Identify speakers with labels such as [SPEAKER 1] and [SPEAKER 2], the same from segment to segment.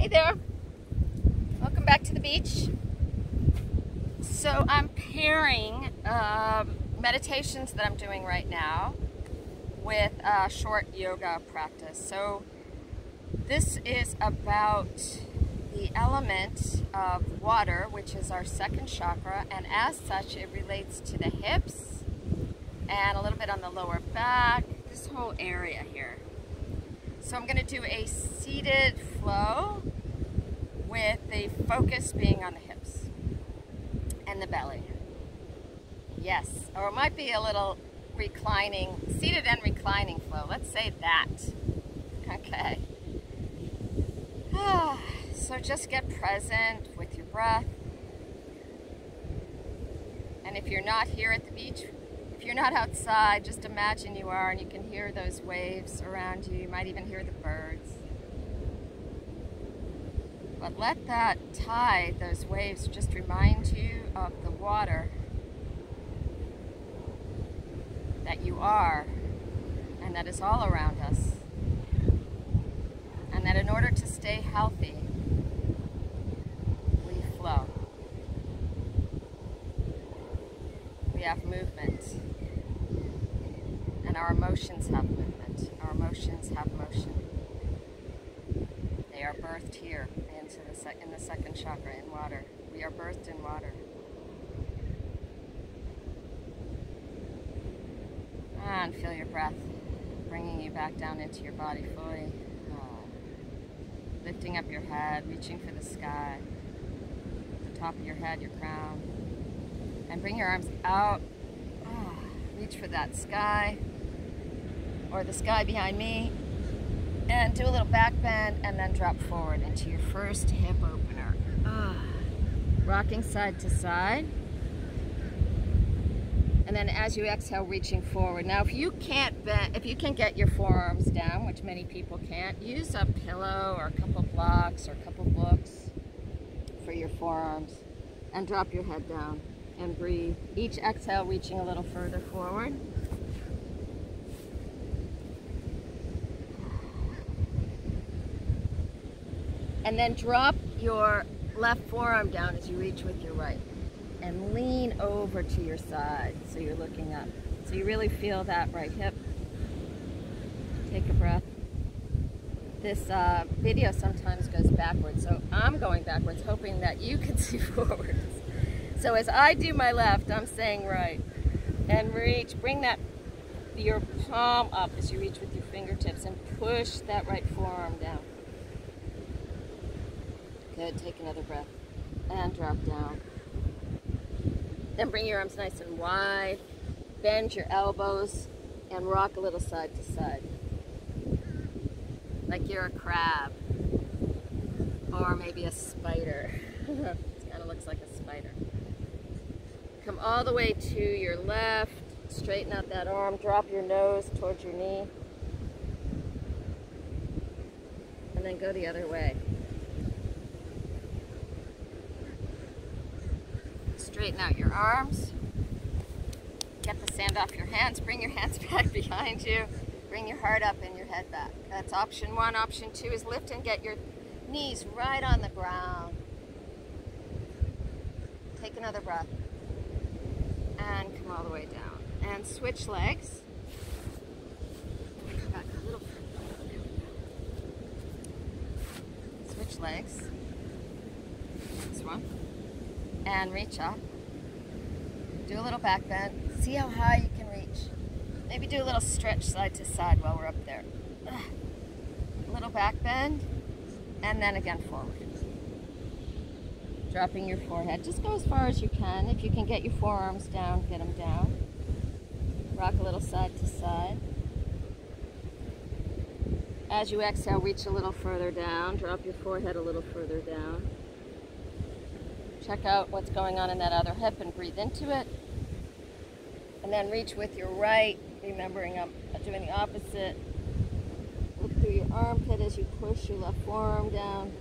[SPEAKER 1] Hey there. Welcome back to the beach. So I'm pairing um, meditations that I'm doing right now with a short yoga practice. So this is about the element of water, which is our second chakra, and as such it relates to the hips and a little bit on the lower back, this whole area here. So I'm going to do a seated flow with the focus being on the hips and the belly. Yes, or it might be a little reclining, seated and reclining flow. Let's say that. Okay. Ah, so just get present with your breath. And if you're not here at the beach, if you're not outside, just imagine you are and you can hear those waves around you. You might even hear the birds. But let that tide, those waves, just remind you of the water that you are and that is all around us. And that in order to stay healthy, we flow. We have movement. And our emotions have movement. Our emotions have motion. They are birthed here into the in the second chakra in water. We are birthed in water. And feel your breath bringing you back down into your body fully. Uh, lifting up your head, reaching for the sky. The top of your head, your crown. And bring your arms out. Oh, reach for that sky or the sky behind me. And do a little back bend and then drop forward into your first hip opener. Ah. Rocking side to side. And then as you exhale, reaching forward. Now, if you can't bend, if you can get your forearms down, which many people can't, use a pillow or a couple blocks or a couple books for your forearms. And drop your head down and breathe. Each exhale, reaching a little further forward. And then drop your left forearm down as you reach with your right. And lean over to your side so you're looking up. So you really feel that right hip. Take a breath. This uh, video sometimes goes backwards, so I'm going backwards, hoping that you can see forwards. So as I do my left, I'm saying right. And reach, bring that your palm up as you reach with your fingertips and push that right forearm down. Take another breath. And drop down. Then bring your arms nice and wide. Bend your elbows and rock a little side to side. Like you're a crab. Or maybe a spider. it kind of looks like a spider. Come all the way to your left. Straighten out that arm. Drop your nose towards your knee. And then go the other way. Straighten out your arms. Get the sand off your hands. Bring your hands back behind you. Bring your heart up and your head back. That's option one. Option two is lift and get your knees right on the ground. Take another breath. And come all the way down. And switch legs. Switch legs. This one. And reach up. Do a little back bend. See how high you can reach. Maybe do a little stretch side to side while we're up there. A little back bend, and then again forward. Dropping your forehead. Just go as far as you can. If you can get your forearms down, get them down. Rock a little side to side. As you exhale, reach a little further down. Drop your forehead a little further down. Check out what's going on in that other hip and breathe into it. And then reach with your right, remembering I'm doing the opposite. Look through your armpit as you push your left forearm down.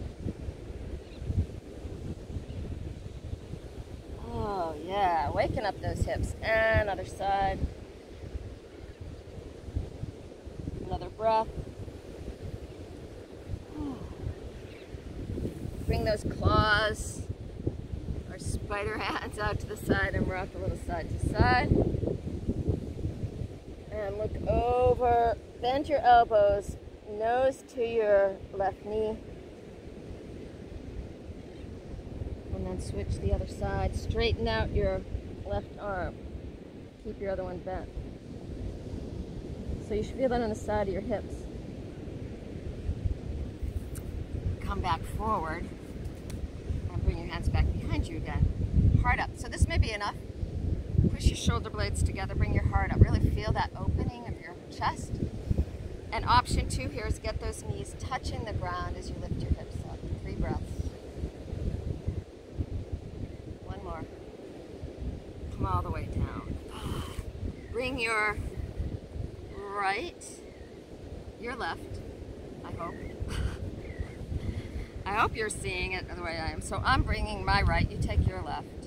[SPEAKER 1] Oh yeah, waking up those hips. And other side. Another breath. bring those claws or spider hands out to the side and rock a little side to side. And look over, bend your elbows, nose to your left knee. And then switch the other side. Straighten out your left arm. Keep your other one bent. So you should feel that on the side of your hips. Come back forward and bring your hands back behind you again. Heart up. So this may be enough. Push your shoulder blades together, bring your heart up. Really feel that opening of your chest. And option two here is get those knees touching the ground as you lift your hips up. Three breaths. One more. Come all the way down. Bring your right, your left, I hope. I hope you're seeing it the way I am. So I'm bringing my right, you take your left.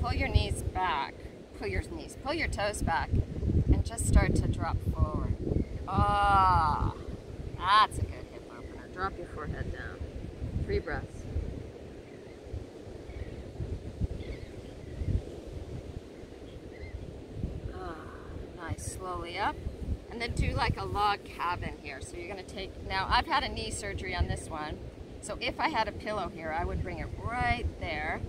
[SPEAKER 1] Pull your knees back, pull your knees, pull your toes back, and just start to drop forward. Ah, oh, that's a good hip opener. Drop your forehead down. Three breaths. Oh, nice. Slowly up. And then do like a log cabin here. So you're gonna take, now I've had a knee surgery on this one. So if I had a pillow here, I would bring it right there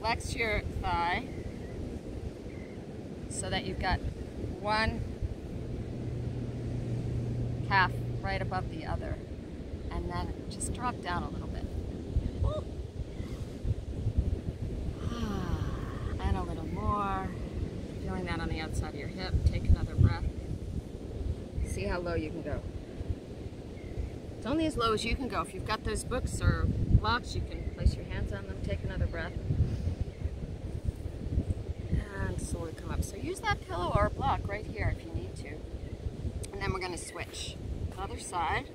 [SPEAKER 1] flex your thigh so that you've got one calf right above the other. And then just drop down a little bit. Ah, and a little more. Feeling that on the outside of your hip. Take another breath. See how low you can go. It's only as low as you can go. If you've got those books or blocks, you can place your hands on them. Take another breath. Come up. So use that pillow or block right here if you need to. And then we're going to switch. Other side.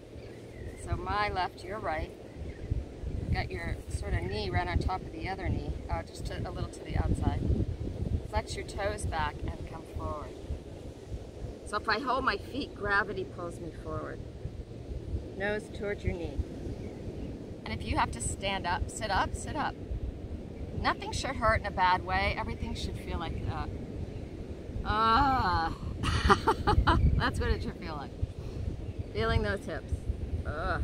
[SPEAKER 1] So my left, your right. Got your sort of knee right on top of the other knee, uh, just a little to the outside flex your toes back and come forward. So if I hold my feet, gravity pulls me forward. Nose towards your knee. And if you have to stand up, sit up, sit up. Nothing should hurt in a bad way. Everything should feel like that. Ah, that's what it should feel like. Feeling those hips. Ugh.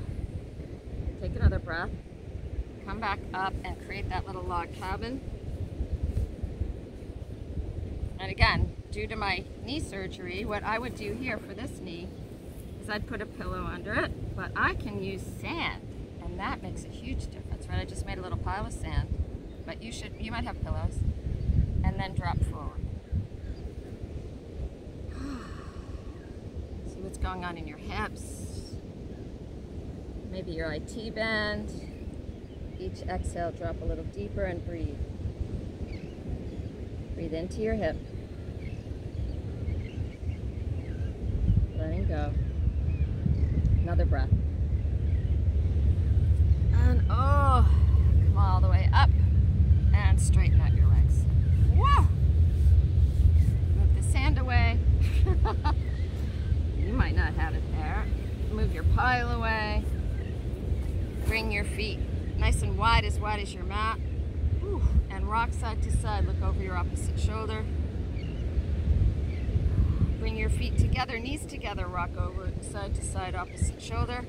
[SPEAKER 1] Take another breath. Come back up and create that little log cabin. And again, due to my knee surgery, what I would do here for this knee is I'd put a pillow under it, but I can use sand, and that makes a huge difference, right? I just made a little pile of sand, but you should, you might have pillows, and then drop forward. See what's going on in your hips, maybe your IT band. Each exhale, drop a little deeper and breathe. Breathe into your hip. Letting go. Another breath. And oh, come all the way up and straighten out your legs. Whoa! Move the sand away. you might not have it there. Move your pile away. Bring your feet nice and wide, as wide as your mat and rock side to side. Look over your opposite shoulder. Bring your feet together, knees together, rock over side to side, opposite shoulder.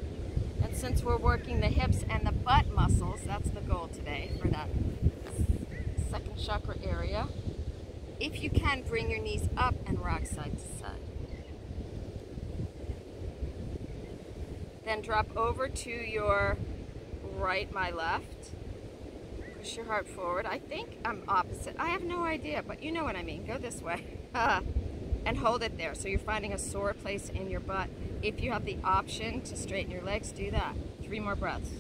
[SPEAKER 1] And since we're working the hips and the butt muscles, that's the goal today for that second chakra area. If you can, bring your knees up and rock side to side. Then drop over to your right, my left push your heart forward. I think I'm opposite. I have no idea, but you know what I mean. Go this way. and hold it there. So you're finding a sore place in your butt. If you have the option to straighten your legs, do that. Three more breaths.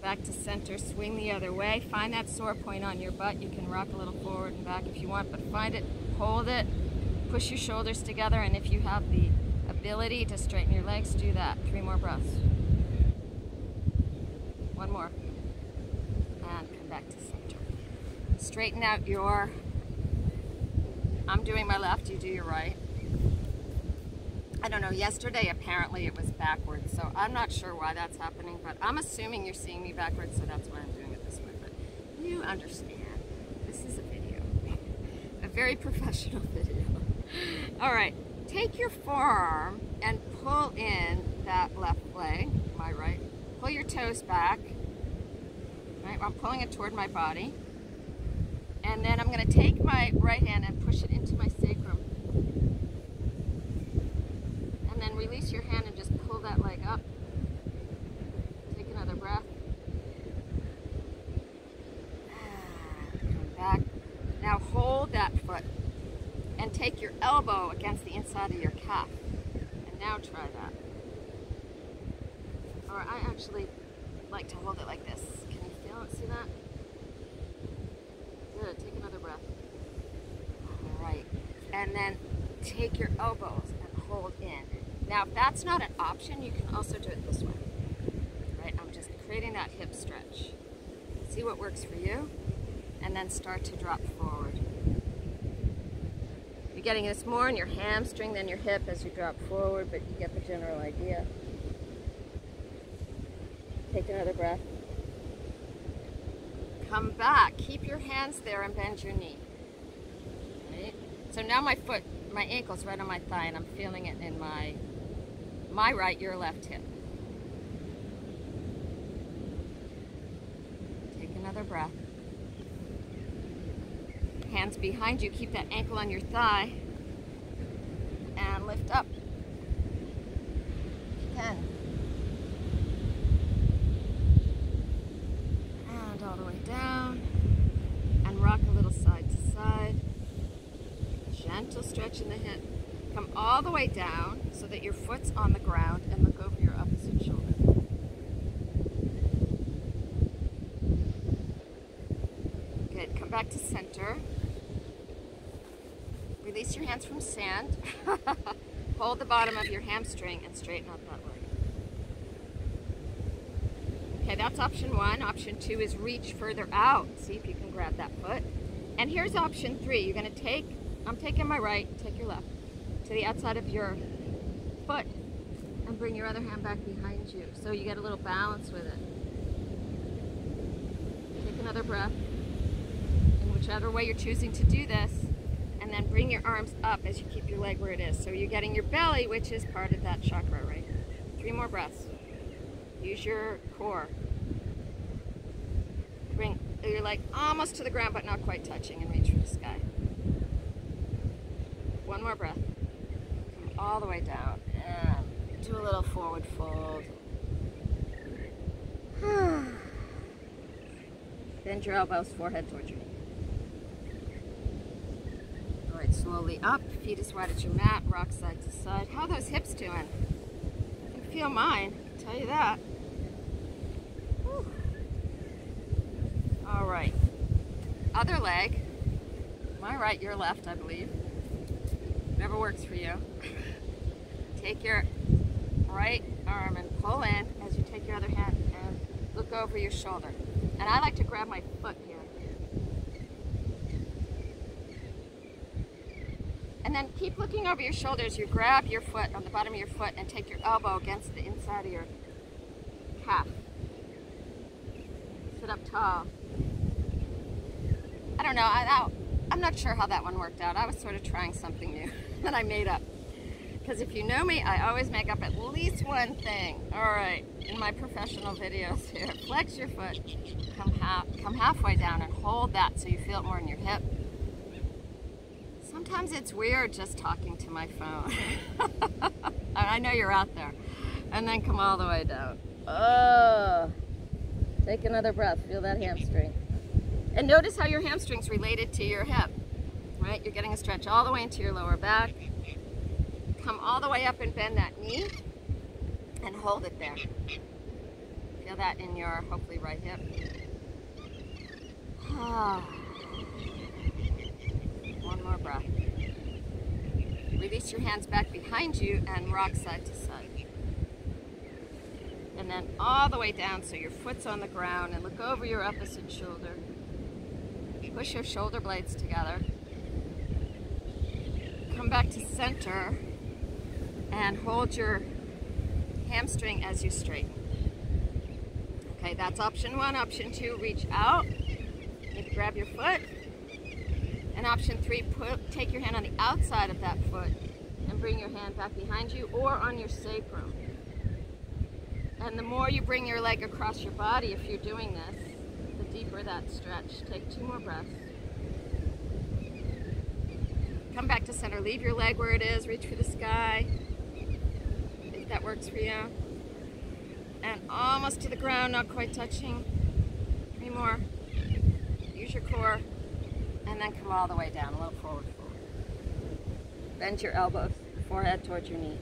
[SPEAKER 1] Back to center, swing the other way. Find that sore point on your butt. You can rock a little forward and back if you want, but find it, hold it, push your shoulders together, and if you have the ability to straighten your legs, do that. Three more breaths. One more. And come back to center. Straighten out your, I'm doing my left, you do your right. I don't know, yesterday apparently it was backwards, so I'm not sure why that's happening, but I'm assuming you're seeing me backwards, so that's why I'm doing it this way. But you understand. This is a video. a very professional video. All right, take your forearm and pull in that left leg, my right. Pull your toes back. Right, I'm pulling it toward my body. And then I'm gonna take my right hand and push it into my sacrum. And then release your hand and just pull that leg up. Take another breath. Come back. Now hold that foot and take your elbow against of your calf. And now try that. Or I actually like to hold it like this. Can you feel it? See that? Good. Take another breath. All right. And then take your elbows and hold in. Now, if that's not an option, you can also do it this way. Right? I'm just creating that hip stretch. See what works for you, and then start to drop getting this more in your hamstring than your hip as you drop forward, but you get the general idea. Take another breath. Come back. Keep your hands there and bend your knee. Right? So now my foot, my ankle's right on my thigh and I'm feeling it in my, my right, your left hip. Take another breath. Hands behind you, keep that ankle on your thigh and lift up. Again. all the way down and rock a little side to side. Gentle stretch in the hip. Come all the way down so that your foot's on the ground and look over your opposite shoulder. Good. Come back to center. From sand. Hold the bottom of your hamstring and straighten out that leg. Okay, that's option one. Option two is reach further out. See if you can grab that foot. And here's option three. You're gonna take, I'm taking my right, take your left, to the outside of your foot and bring your other hand back behind you. So you get a little balance with it. Take another breath. In whichever way you're choosing to do this, and then bring your arms up as you keep your leg where it is. So you're getting your belly, which is part of that chakra right Three more breaths. Use your core. Bring your leg almost to the ground, but not quite touching, and reach for the sky. One more breath. Come all the way down, and do a little forward fold. Bend your elbows, forehead towards your knee. All right, slowly up, feet as wide as your mat, rock side to side. How are those hips doing? I can feel mine, I can tell you that. All right. Other leg. My right, your left, I believe. Whatever works for you. Take your right arm and pull in as you take your other hand and look over your shoulder. And I like to grab my foot here. And then keep looking over your shoulders. You grab your foot on the bottom of your foot and take your elbow against the inside of your calf. Sit up tall. I don't know. I, I'm not sure how that one worked out. I was sort of trying something new that I made up. Because if you know me, I always make up at least one thing. All right, in my professional videos here, flex your foot, come, half, come halfway down and hold that so you feel it more in your hip. Sometimes it's weird just talking to my phone. I know you're out there. And then come all the way down. Oh, take another breath. Feel that hamstring. And notice how your hamstring's related to your hip, right? You're getting a stretch all the way into your lower back. Come all the way up and bend that knee and hold it there. Feel that in your, hopefully, right hip. One more breath. Release your hands back behind you and rock side to side. And then all the way down so your foot's on the ground and look over your opposite shoulder. Push your shoulder blades together. Come back to center and hold your hamstring as you straighten. Okay, that's option one. Option two, reach out. Maybe grab your foot. Option three, put, take your hand on the outside of that foot and bring your hand back behind you or on your sacrum. And the more you bring your leg across your body, if you're doing this, the deeper that stretch. Take two more breaths. Come back to center. Leave your leg where it is. Reach for the sky. If that works for you. And almost to the ground, not quite touching. Three more. Use your core. Then come all the way down. A little forward, forward. Bend your elbows, forehead towards your knee.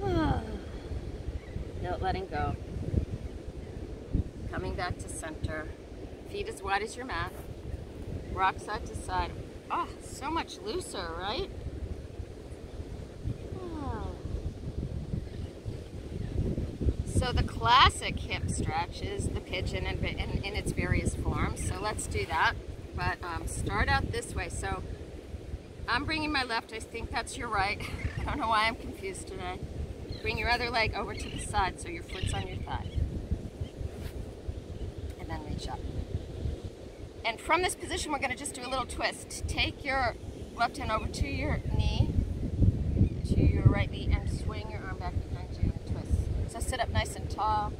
[SPEAKER 1] No letting go. Coming back to center. Feet as wide as your mat. Rock side to side. Oh, so much looser, right? Oh. So the classic hip stretch is the pigeon in, in, in its various forms. So let's do that. But um, start out this way. So I'm bringing my left. I think that's your right. I don't know why I'm confused today. Bring your other leg over to the side so your foot's on your thigh. And then reach up. And from this position, we're going to just do a little twist. Take your left hand over to your knee, to your right knee, and swing your arm back behind you and twist. So sit up nice and tall.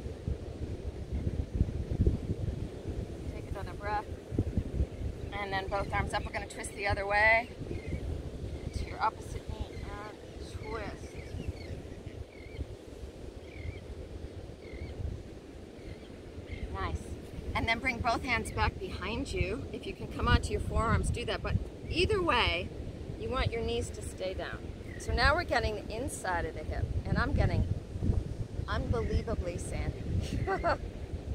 [SPEAKER 1] Take another breath. And then both arms up. We're going to twist the other way to your opposite knee and twist. Nice. And then bring both hands back behind you. If you can come onto your forearms, do that. But either way, you want your knees to stay down. So now we're getting the inside of the hip. And I'm getting unbelievably sandy.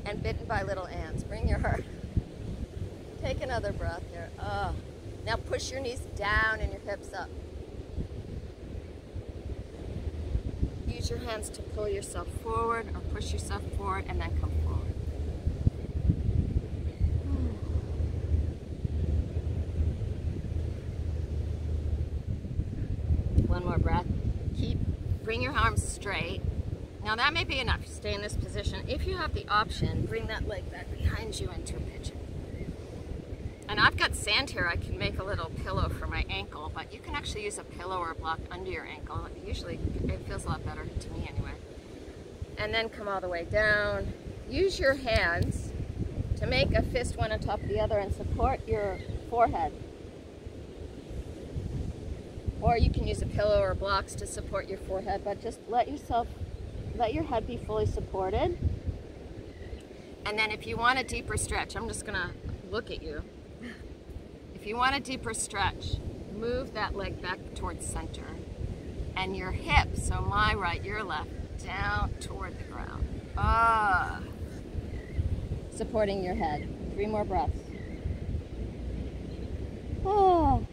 [SPEAKER 1] and bitten by little ants. Bring your heart. Take another breath here. Oh. Now push your knees down and your hips up. Use your hands to pull yourself forward or push yourself forward and then come forward. more breath. Keep, bring your arms straight. Now that may be enough. Stay in this position. If you have the option, bring that leg back behind you into a pigeon. And I've got sand here. I can make a little pillow for my ankle, but you can actually use a pillow or a block under your ankle. Usually it feels a lot better to me anyway. And then come all the way down. Use your hands to make a fist one on top of the other and support your forehead. Or you can use a pillow or blocks to support your forehead, but just let yourself, let your head be fully supported. And then if you want a deeper stretch, I'm just gonna look at you. If you want a deeper stretch, move that leg back towards center. And your hip, so my right, your left, down toward the ground. Ah. Supporting your head. Three more breaths. Oh.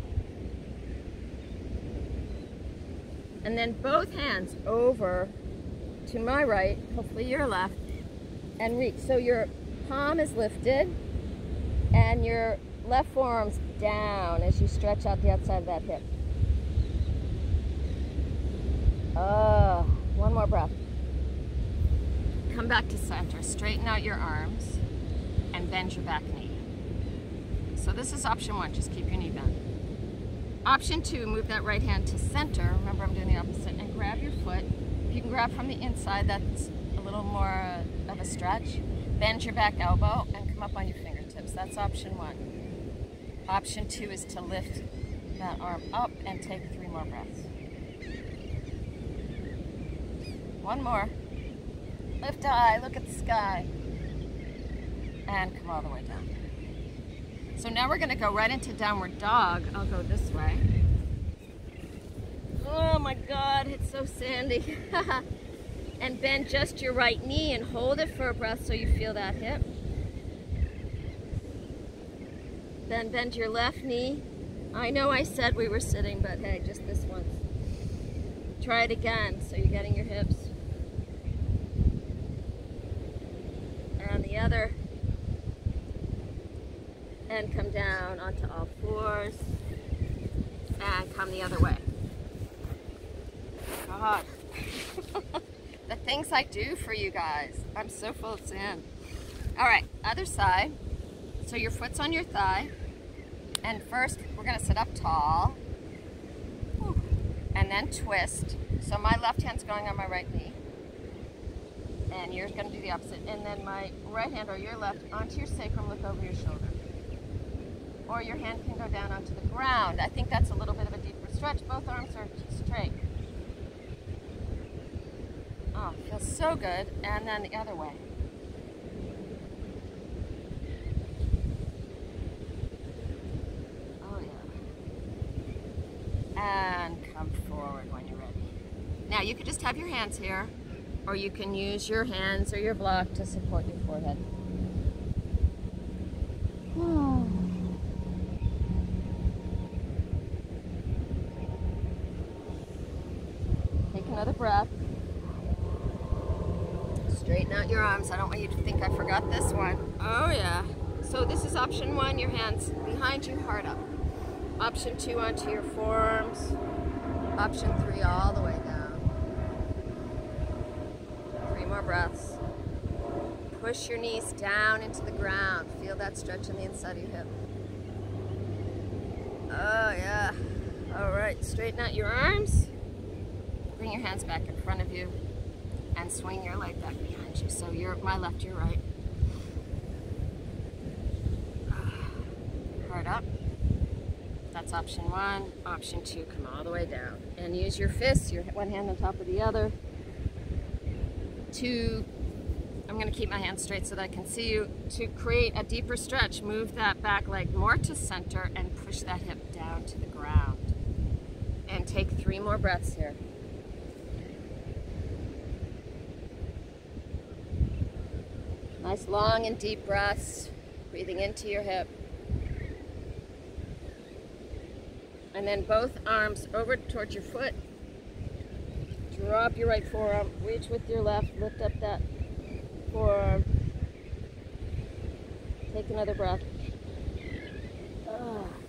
[SPEAKER 1] and then both hands over to my right, hopefully your left, and reach. So your palm is lifted and your left forearm's down as you stretch out the outside of that hip. Uh, one more breath. Come back to center. Straighten out your arms and bend your back knee. So this is option one. Just keep your knee bent. Option two, move that right hand to center. Remember, I'm doing the opposite. And grab your foot. You can grab from the inside, that's a little more of a stretch. Bend your back elbow and come up on your fingertips. That's option one. Option two is to lift that arm up and take three more breaths. One more. Lift high, look at the sky. And come all the way down. So now we're gonna go right into downward dog. I'll go this way. Oh my God, it's so sandy. and bend just your right knee and hold it for a breath so you feel that hip. Then bend your left knee. I know I said we were sitting, but hey, just this once. Try it again so you're getting your hips. And the other and come down onto all fours and come the other way. God. the things I do for you guys. I'm so full of sin. All right, other side. So your foot's on your thigh. And first, we're gonna sit up tall. And then twist. So my left hand's going on my right knee. And you're gonna do the opposite. And then my right hand or your left onto your sacrum, look over your shoulder. Or your hand can go down onto the ground. I think that's a little bit of a deeper stretch. Both arms are straight. Oh, feels so good. And then the other way. Oh yeah. And come forward when you're ready. Now you could just have your hands here or you can use your hands or your block to support your forehead. Take another breath. Straighten out your arms. I don't want you to think I forgot this one. Oh yeah. So this is option one, your hands behind you, heart up. Option two onto your forearms. Option three all the way down. Three more breaths. Push your knees down into the ground. Feel that stretch in the inside of your hip. Oh yeah. All right, straighten out your arms. Bring your hands back in front of you and swing your leg back So you're my left, your right. Hard up. That's option one. Option two, come all the way down. And use your fists, your one hand on top of the other, to, I'm gonna keep my hands straight so that I can see you, to create a deeper stretch. Move that back leg more to center and push that hip down to the ground. And take three more breaths here. Nice long and deep breaths, breathing into your hip. And then both arms over towards your foot. Drop your right forearm, reach with your left, lift up that forearm. Take another breath.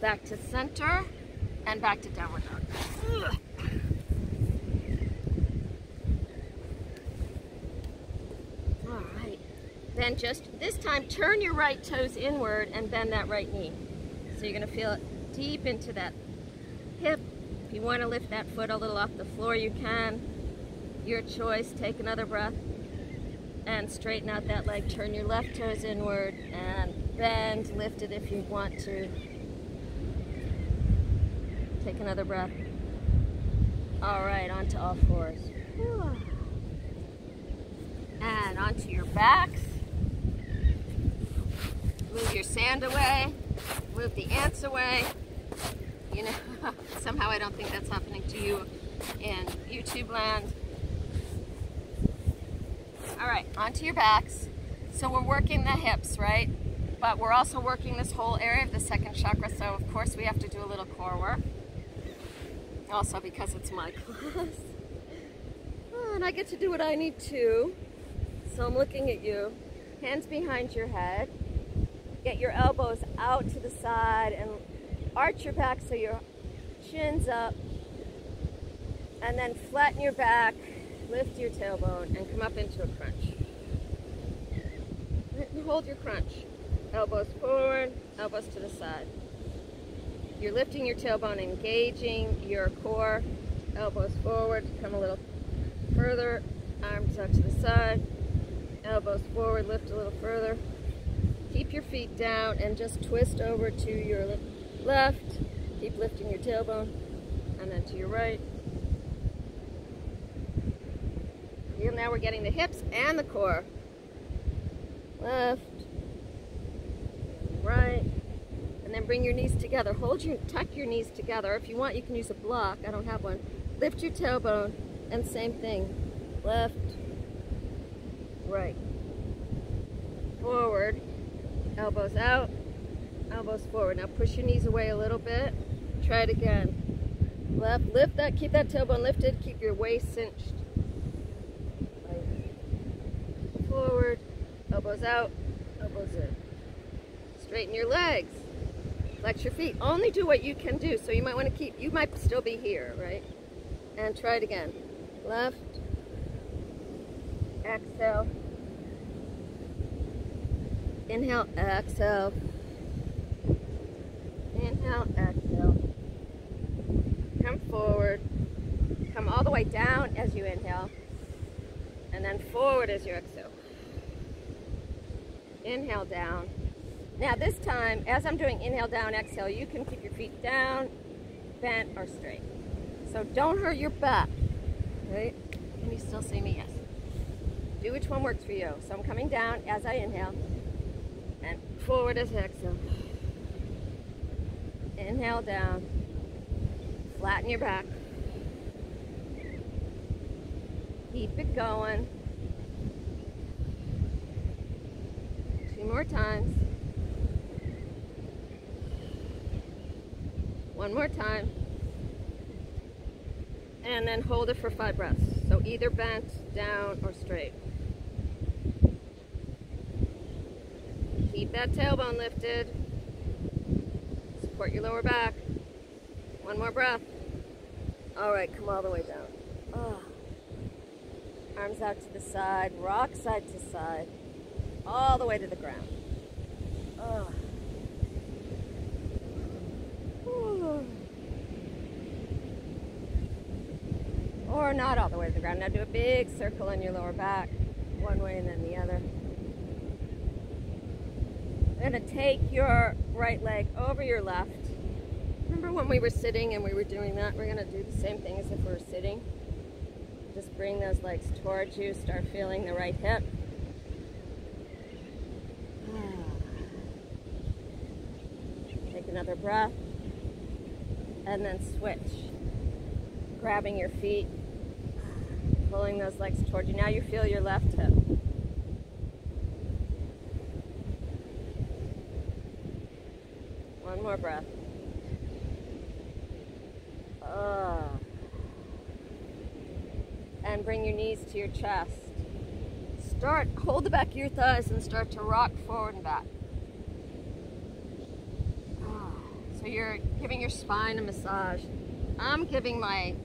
[SPEAKER 1] Back to center and back to downward dog. All right. Then just this time turn your right toes inward and bend that right knee. So you're gonna feel it deep into that hip. If you want to lift that foot a little off the floor, you can. Your choice. Take another breath and straighten out that leg. Turn your left toes inward and bend. Lift it if you want to. Take another breath. All right, onto all fours. And onto your backs. Move your sand away. Move the ants away. You know, somehow I don't think that's happening to you in YouTube land. All right, onto your backs. So we're working the hips, right? But we're also working this whole area of the second chakra, so of course we have to do a little core work. Also because it's my class. Oh, and I get to do what I need to. So I'm looking at you. Hands behind your head. Get your elbows out to the side and arch your back so your chin's up, and then flatten your back, lift your tailbone, and come up into a crunch. Hold your crunch. Elbows forward, elbows to the side. You're lifting your tailbone, engaging your core. Elbows forward, come a little further, arms out to the side. Elbows forward, lift a little further. Keep your feet down and just twist over to your left, keep lifting your tailbone, and then to your right. Now we're getting the hips and the core. Left, right, and then bring your knees together. Hold your, tuck your knees together. If you want, you can use a block. I don't have one. Lift your tailbone, and same thing. Left, right, forward, elbows out, elbows forward. Now push your knees away a little bit. Try it again. Left, lift that, keep that tailbone lifted, keep your waist cinched. Forward, elbows out, elbows in. Straighten your legs. Flex your feet. Only do what you can do. So you might want to keep, you might still be here, right? And try it again. left, exhale, inhale, exhale, inhale, exhale, come forward, come all the way down as you inhale, and then forward as you exhale. Inhale down. Now this time, as I'm doing inhale down, exhale, you can keep your feet down, bent, or straight. So don't hurt your back, right? Can you still see me? Yes. Do which one works for you. So I'm coming down as I inhale, forward as exhale. Inhale down, flatten your back. Keep it going. Two more times. One more time. And then hold it for five breaths. So either bent, down, or straight. Keep that tailbone lifted. Support your lower back. One more breath. All right, come all the way down. Oh. Arms out to the side, rock side to side, all the way to the ground. Oh. Or not all the way to the ground. Now do a big circle on your lower back, one way and then the other. You're gonna take your right leg over your left. Remember when we were sitting and we were doing that? We're gonna do the same thing as if we were sitting. Just bring those legs towards you. Start feeling the right hip. Take another breath. And then switch. Grabbing your feet. Pulling those legs towards you. Now you feel your left hip. One more breath. and bring your knees to your chest. Start, hold the back of your thighs and start to rock forward and back. So you're giving your spine a massage. I'm giving my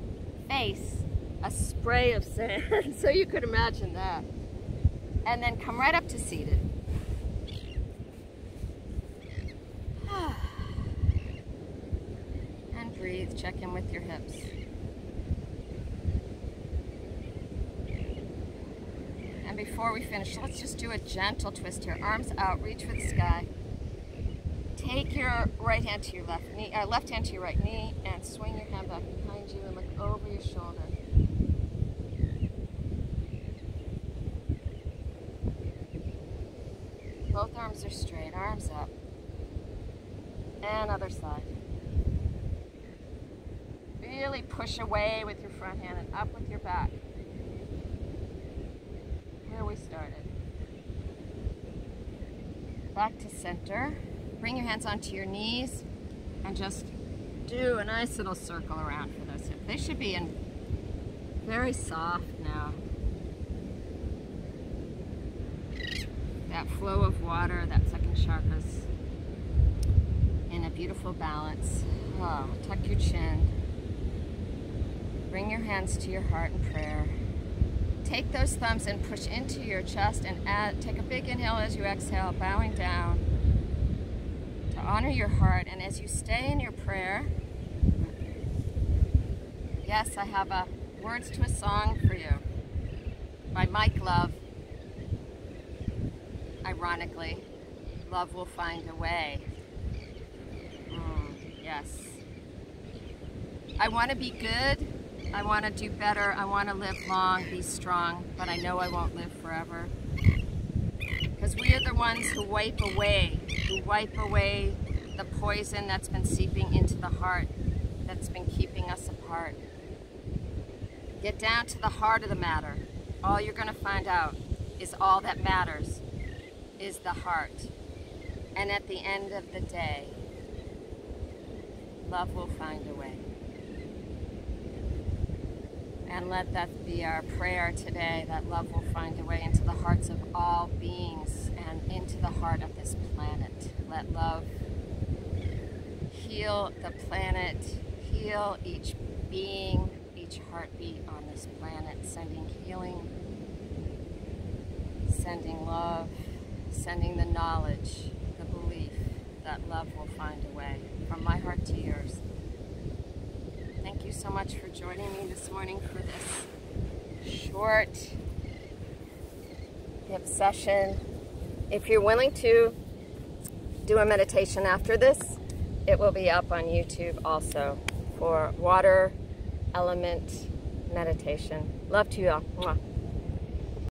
[SPEAKER 1] face a spray of sand, so you could imagine that. And then come right up to seated. And breathe, check in with your hips. And before we finish, let's just do a gentle twist here. Arms out, reach for the sky. Take your right hand to your left knee, uh, left hand to your right knee, and swing your hand back behind you and look over your shoulder. Both arms are straight, arms up. And other side. Really push away with your front hand and up with your back where we started. Back to center. Bring your hands onto your knees and just do a nice little circle around for those hips. They should be in very soft now. That flow of water, that second chakra's in a beautiful balance. Oh, tuck your chin. Bring your hands to your heart in prayer take those thumbs and push into your chest and add, take a big inhale as you exhale, bowing down to honor your heart. And as you stay in your prayer, yes, I have a words to a song for you by Mike Love. Ironically, love will find a way. Mm, yes. I want to be good I want to do better. I want to live long, be strong, but I know I won't live forever. Because we are the ones who wipe away, who wipe away the poison that's been seeping into the heart, that's been keeping us apart. Get down to the heart of the matter. All you're going to find out is all that matters is the heart. And at the end of the day, love will find a way. And let that be our prayer today, that love will find a way into the hearts of all beings and into the heart of this planet. Let love heal the planet, heal each being, each heartbeat on this planet. sending healing, sending love, sending the knowledge, the belief that love will find a way from my heart to yours. So much for joining me this morning for this short hip session. If you're willing to do a meditation after this, it will be up on YouTube also for water element meditation. Love to you all. Mwah.